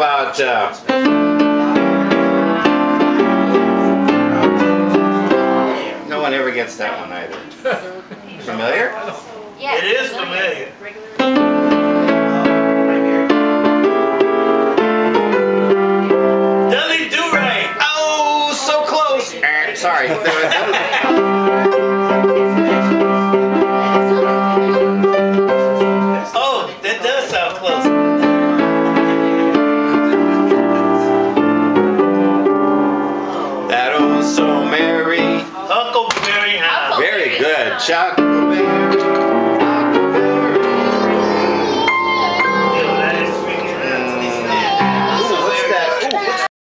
uh, no one ever gets that one either. Familiar? Yes. It is familiar. Dudley Do-Right. Oh, so close. Eh, Sorry. so merry. Huckleberry Hound. Very good. Chuckleberry.